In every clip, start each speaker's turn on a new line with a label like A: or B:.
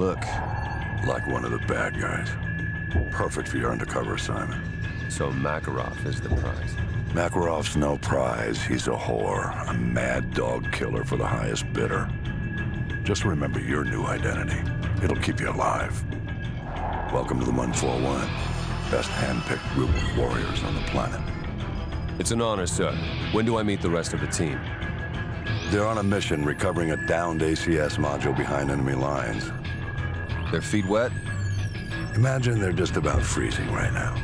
A: look?
B: Like one of the bad guys. Perfect for your undercover assignment.
A: So Makarov is the prize.
B: Makarov's no prize. He's a whore. A mad dog killer for the highest bidder. Just remember your new identity. It'll keep you alive. Welcome to the 141. Best hand-picked group of warriors on the planet.
A: It's an honor, sir. When do I meet the rest of the team?
B: They're on a mission recovering a downed ACS module behind enemy lines.
A: Their feet wet?
B: Imagine they're just about freezing right now.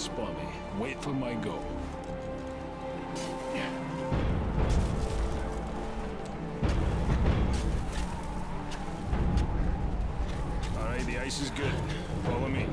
C: And. Wait for my go. All right, the ice is good. Follow me.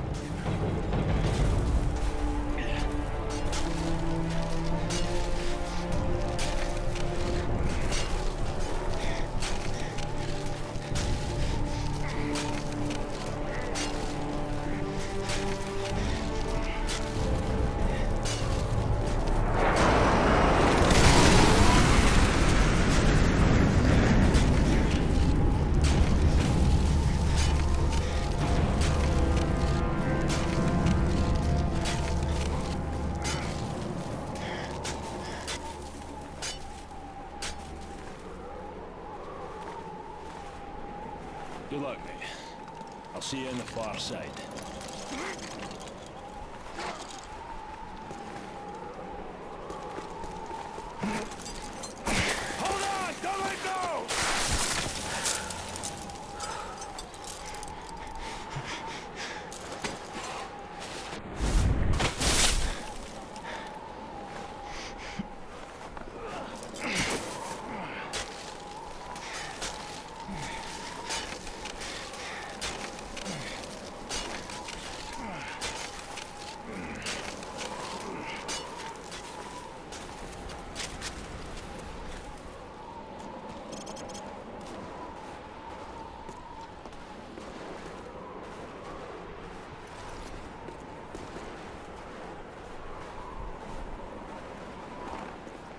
C: See you on the far side. Hold on! Don't let go!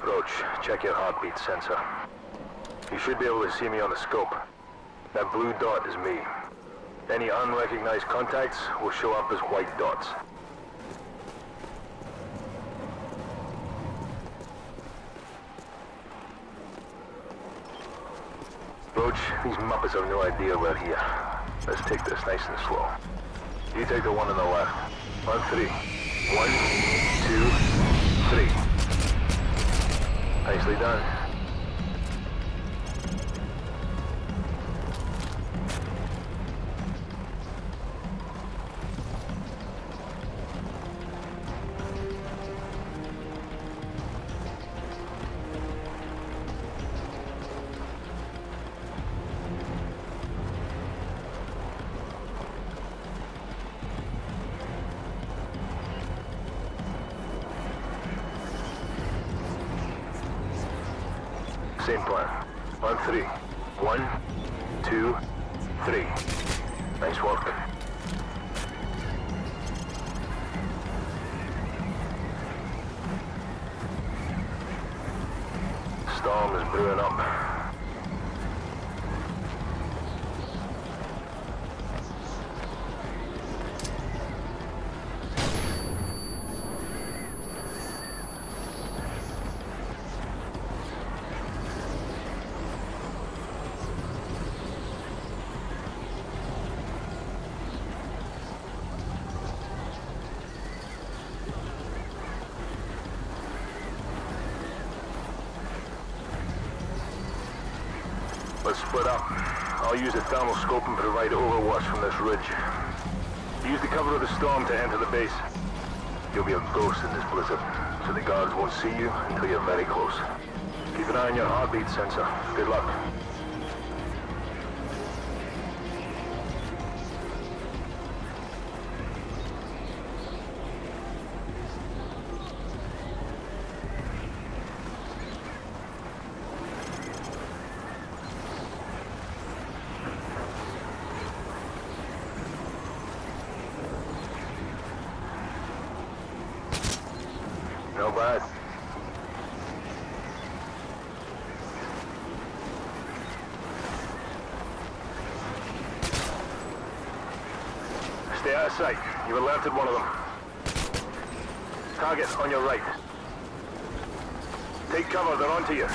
D: Roach, check your heartbeat sensor. You should be able to see me on the scope. That blue dot is me. Any unrecognized contacts will show up as white dots. Roach, these Muppets have no idea we're here. Let's take this nice and slow. You take the one on the left. On three. One, two, three. Nicely done. Same plan. On three. One, two, three. Nice work. Storm is brewing up. Let's split up. I'll use the thermal scope and provide overwatch from this ridge. Use the cover of the storm to enter the base. You'll be a ghost in this blizzard, so the guards won't see you until you're very close. Keep an eye on your heartbeat sensor. Good luck. No bad. Stay out of sight. You've alerted one of them. Target on your right. Take cover, they're onto you.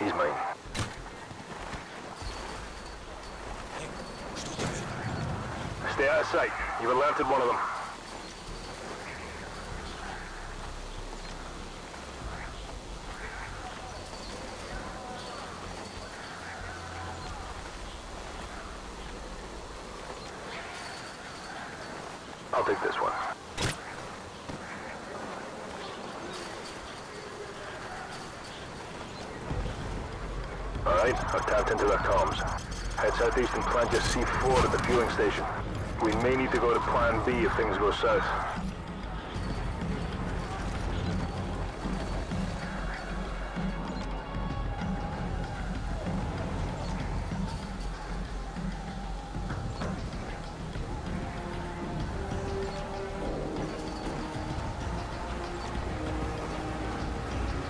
D: He's mine. Stay out of sight. You've alerted one of them. I'll take this one. All right, I've tapped into their comms. Head southeast and plant your C4 at the fueling station. We may need to go to Plan B if things go south.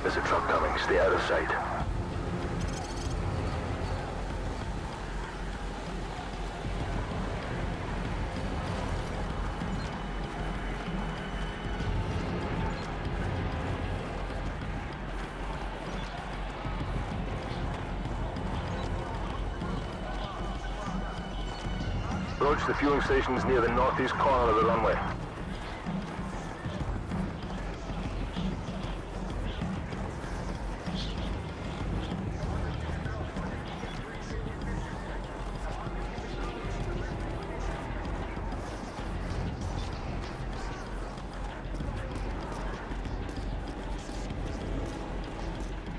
D: There's a truck coming. Stay out of sight. Roach, the fueling stations near the northeast corner of the runway.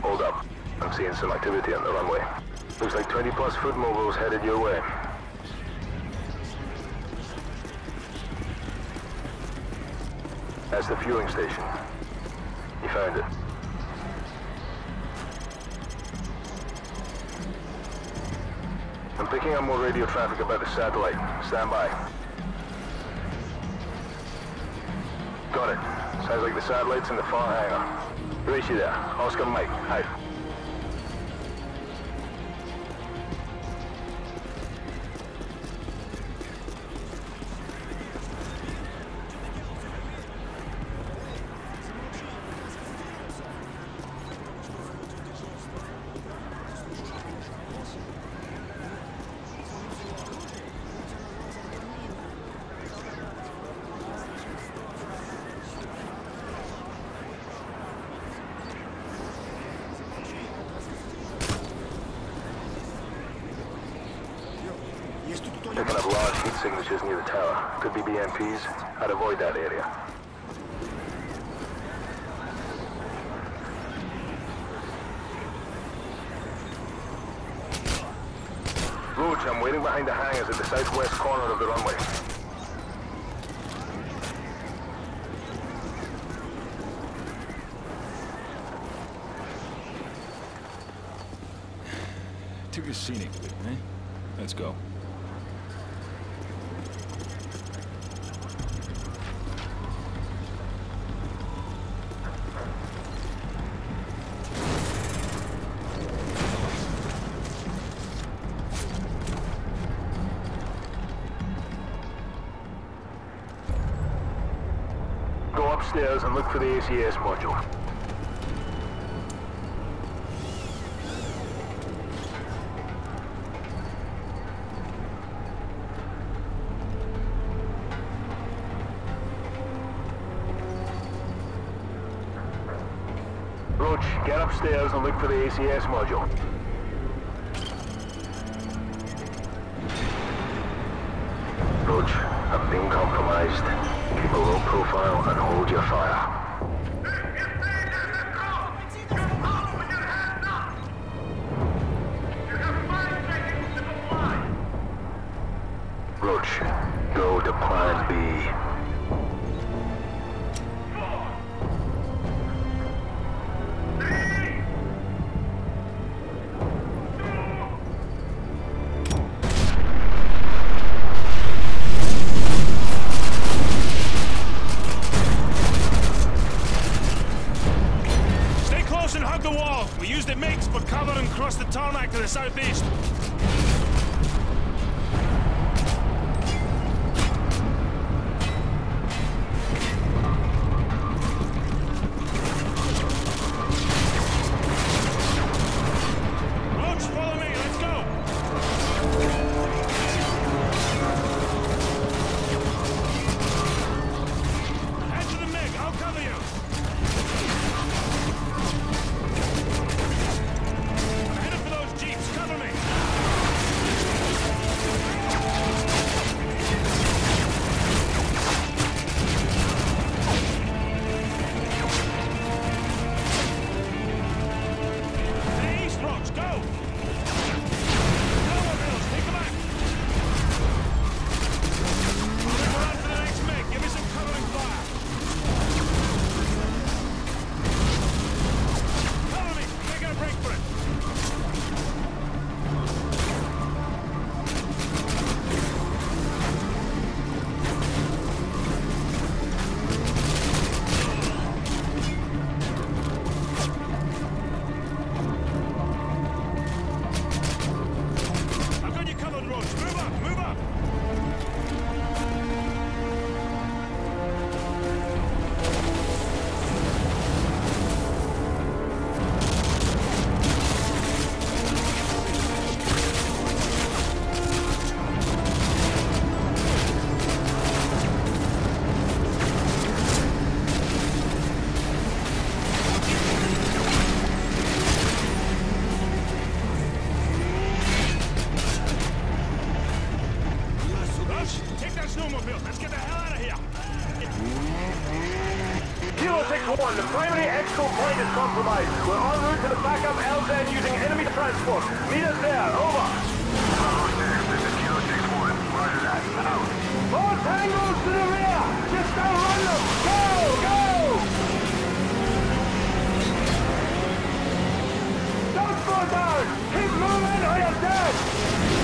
D: Hold up. I'm seeing some activity on the runway. Looks like 20 plus foot mobiles headed your way. That's the fueling station. You found it. I'm picking up more radio traffic about the satellite. Stand by. Got it. Sounds like the satellite's in the far hangar. Race you there. Oscar Mike. Hi. Signatures near the tower. Could be BMPs. I'd avoid that area. Roach, I'm waiting behind the hangars at the southwest corner of the runway.
C: Took a scenic eh? Let's go.
D: Upstairs and look for the ACS module. Roach, get upstairs and look for the ACS module. Roach, I'm being compromised. Profile and hold your fire.
C: Tarmac to the
D: primary exfil point is compromised. We're en route to the backup LZ using enemy transport. Meet us there, over. This is Kilo 6-1. That, out. More tangos to the rear! Just outrun them! Go, go! Don't fall down! Keep moving or you're dead!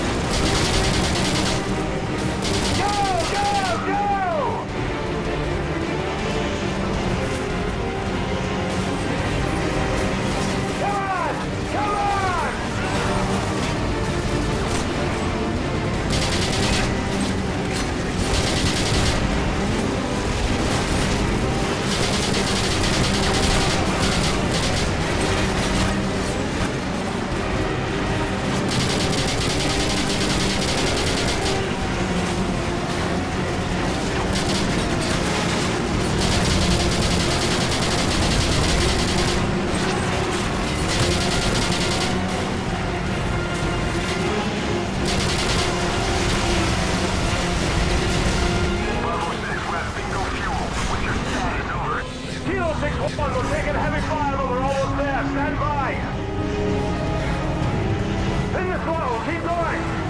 D: We're taking heavy fire, but we're almost there. Stand by. The keep going.